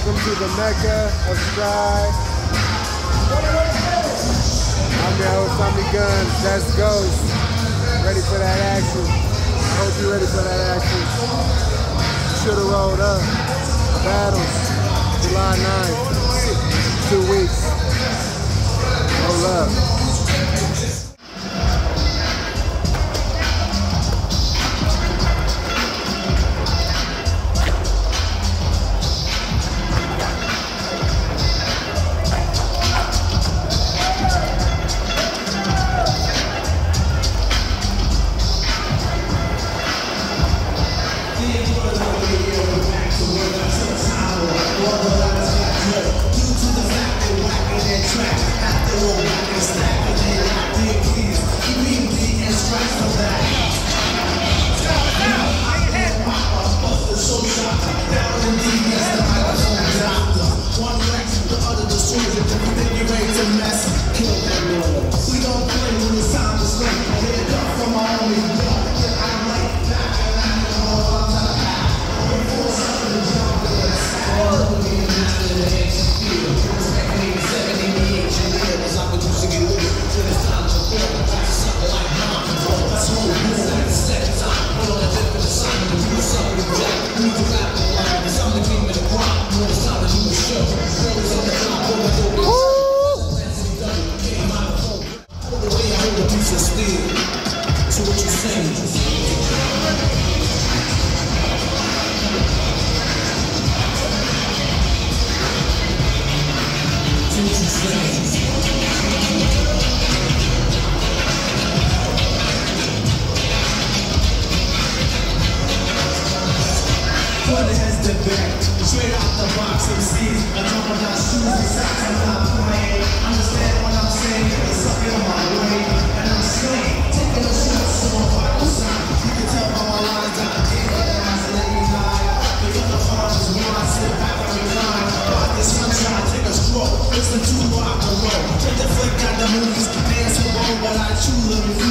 Welcome to the Mecca of Sky. I'm your host, Tommy Guns. That's Ghost. Ready for that action. I hope you're ready for that action. Should have rolled up. Battles, July 9th. Two weeks. Hold up. City Square. love.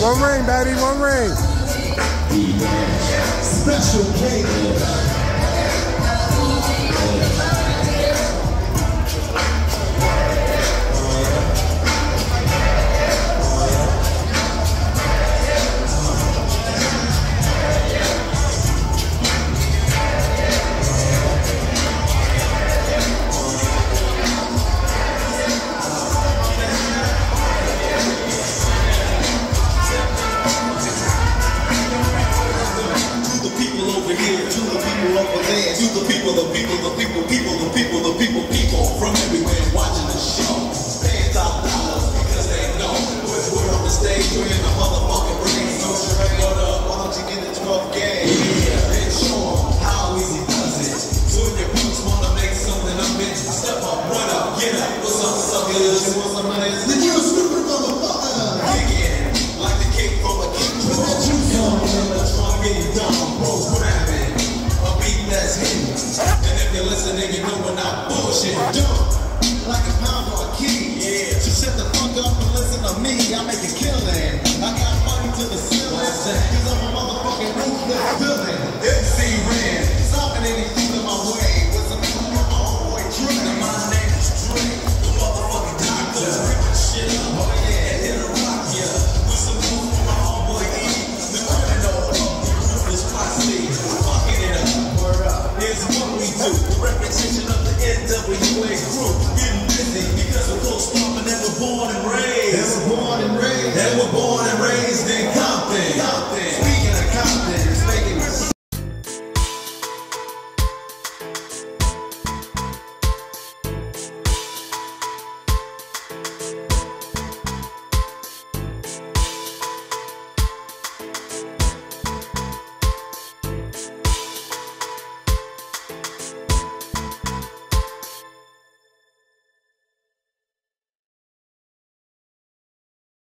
One ring, baby, one ring. Special K.